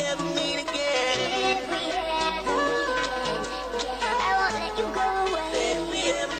give me